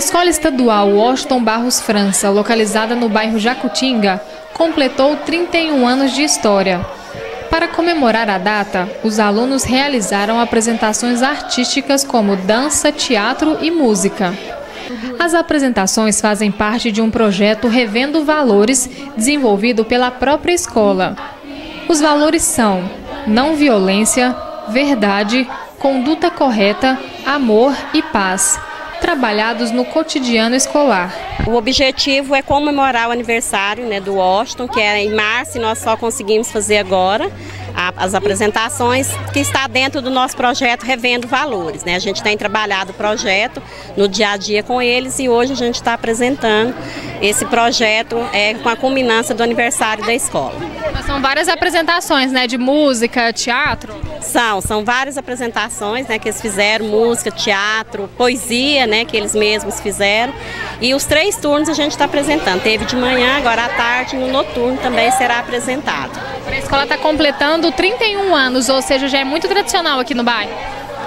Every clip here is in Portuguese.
Escola Estadual Washington Barros França, localizada no bairro Jacutinga, completou 31 anos de história. Para comemorar a data, os alunos realizaram apresentações artísticas como dança, teatro e música. As apresentações fazem parte de um projeto Revendo Valores, desenvolvido pela própria escola. Os valores são não violência, verdade, conduta correta, amor e paz trabalhados no cotidiano escolar. O objetivo é comemorar o aniversário né, do Washington, que é em março e nós só conseguimos fazer agora as apresentações que está dentro do nosso projeto Revendo Valores. Né? A gente tem trabalhado o projeto no dia a dia com eles e hoje a gente está apresentando esse projeto é, com a culminância do aniversário da escola. São várias apresentações, né, de música, teatro? São, são várias apresentações, né, que eles fizeram, música, teatro, poesia, né, que eles mesmos fizeram. E os três turnos a gente está apresentando. Teve de manhã, agora à tarde, no noturno também será apresentado. A escola está completando 31 anos, ou seja, já é muito tradicional aqui no bairro.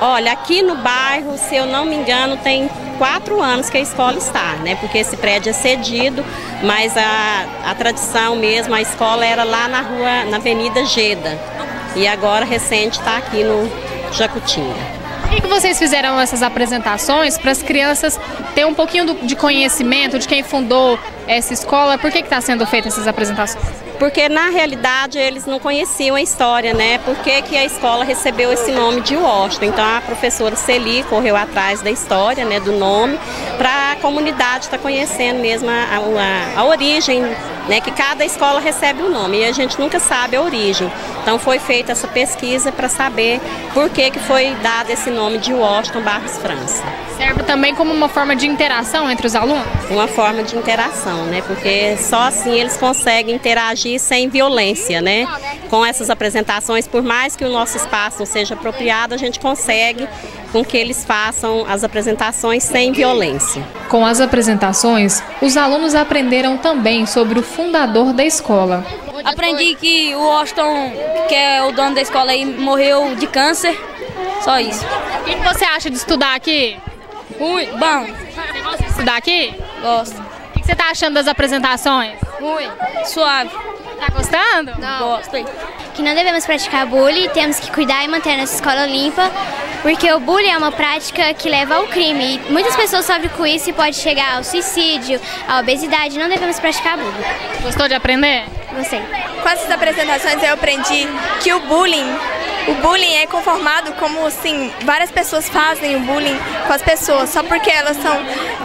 Olha, aqui no bairro, se eu não me engano, tem quatro anos que a escola está, né? Porque esse prédio é cedido, mas a, a tradição mesmo, a escola era lá na rua, na Avenida Geda. E agora, recente, está aqui no Jacutinga. Por que vocês fizeram essas apresentações para as crianças ter um pouquinho de conhecimento de quem fundou essa escola? Por que está sendo feitas essas apresentações? Porque na realidade eles não conheciam a história, né? Por que, que a escola recebeu esse nome de Washington? Então a professora Celi correu atrás da história, né, do nome, para a comunidade estar tá conhecendo mesmo a, a, a origem né, que cada escola recebe um nome e a gente nunca sabe a origem. Então foi feita essa pesquisa para saber por que, que foi dado esse nome de Washington Barros França. Serve também como uma forma de interação entre os alunos? Uma forma de interação, né? Porque só assim eles conseguem interagir sem violência, né? Com essas apresentações, por mais que o nosso espaço não seja apropriado, a gente consegue com que eles façam as apresentações sem violência. Com as apresentações, os alunos aprenderam também sobre o fundador da escola. Aprendi que o Washington, que é o dono da escola, aí, morreu de câncer. Só isso. O que você acha de estudar aqui? Ruim, bom. Você gosta de estudar aqui? Gosto. O que você está achando das apresentações? Ruim, suave. Tá gostando? Não. Gosto. Que não devemos praticar bullying, temos que cuidar e manter nossa escola limpa, porque o bullying é uma prática que leva ao crime. E muitas pessoas sofrem com isso e pode chegar ao suicídio, à obesidade. Não devemos praticar bullying. Gostou de aprender? Gostei. Com essas apresentações eu aprendi que o bullying o bullying é conformado como assim, várias pessoas fazem o bullying com as pessoas, só porque elas são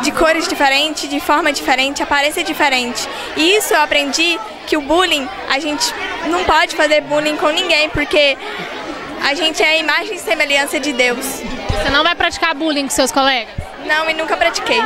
de cores diferentes, de forma diferente, aparência diferente. E isso eu aprendi que o bullying, a gente não pode fazer bullying com ninguém, porque a gente é a imagem e semelhança de Deus. Você não vai praticar bullying com seus colegas? Não, e nunca pratiquei.